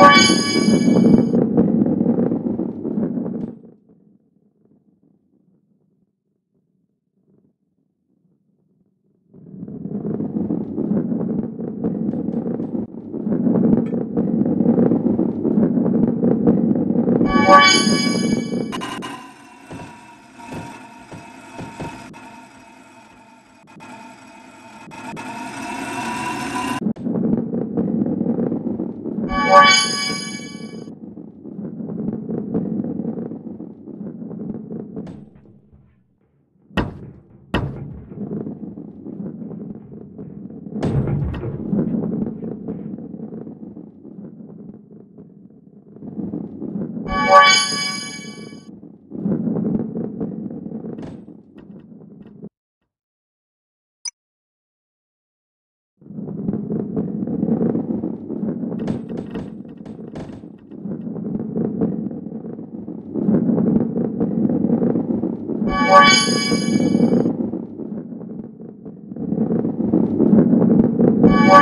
Bye.